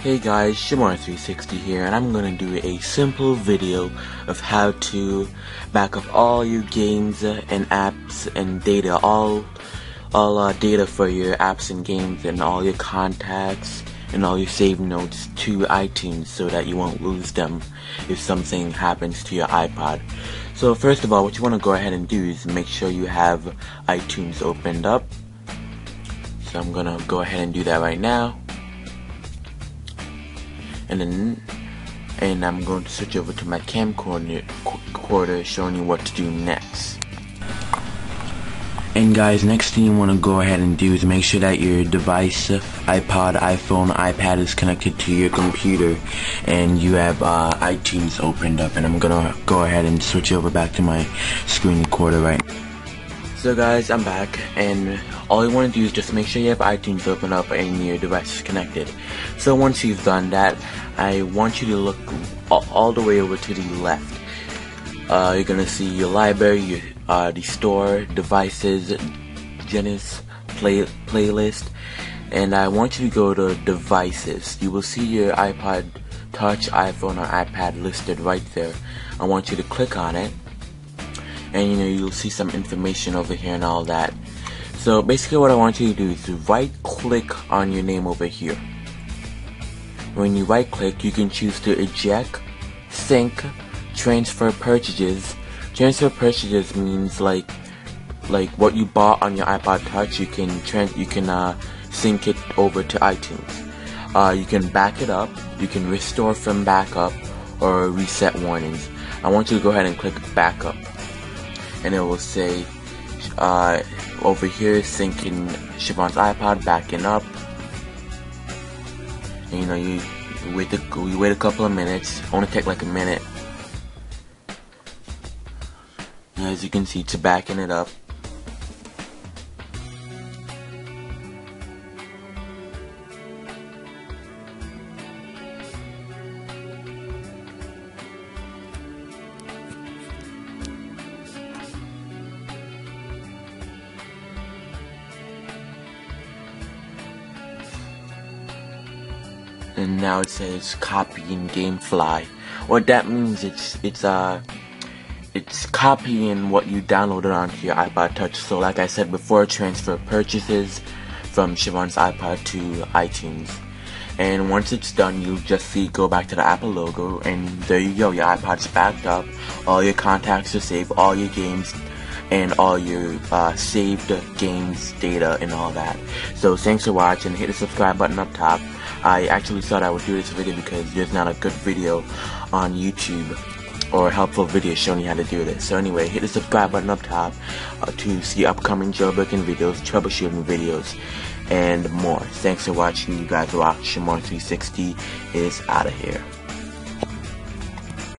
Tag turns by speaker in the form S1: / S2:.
S1: Hey guys, Shamar360 here, and I'm gonna do a simple video of how to back up all your games and apps and data, all all uh, data for your apps and games and all your contacts and all your save notes to iTunes so that you won't lose them if something happens to your iPod. So first of all, what you want to go ahead and do is make sure you have iTunes opened up. So I'm gonna go ahead and do that right now and then and I'm going to switch over to my camcorder showing you what to do next. And guys, next thing you want to go ahead and do is make sure that your device, iPod, iPhone, iPad is connected to your computer and you have uh, iTunes opened up and I'm gonna go ahead and switch over back to my screen recorder right now. So guys, I'm back, and all you want to do is just make sure you have iTunes open up and your device is connected. So once you've done that, I want you to look all the way over to the left. Uh, you're gonna see your library, your, uh, the store, devices, Genius, play, playlist, and I want you to go to devices. You will see your iPod Touch, iPhone, or iPad listed right there. I want you to click on it and you know you'll see some information over here and all that so basically what I want you to do is right click on your name over here when you right click you can choose to eject sync transfer purchases. Transfer purchases means like like what you bought on your iPod touch you can trans you can uh, sync it over to iTunes. Uh, you can back it up you can restore from backup or reset warnings. I want you to go ahead and click backup and it will say uh, over here syncing Siobhan's iPod backing up and, you know you, wait the, you wait a couple of minutes. Only take like a minute. As you can see to backing it up and now it says copying GameFly. What that means it's it's uh it's copying what you downloaded onto your iPod Touch. So like I said before, transfer purchases from Siobhan's iPod to iTunes. And once it's done, you just see go back to the Apple logo, and there you go. Your iPod's backed up. All your contacts are saved. All your games and all your uh, saved games data and all that. So thanks for watching. Hit the subscribe button up top. I actually thought I would do this video because there's not a good video on YouTube or a helpful video showing you how to do this. So anyway, hit the subscribe button up top uh, to see upcoming jailbreaking videos, troubleshooting videos, and more. Thanks for watching. You guys rock. Shamar360 is out of here.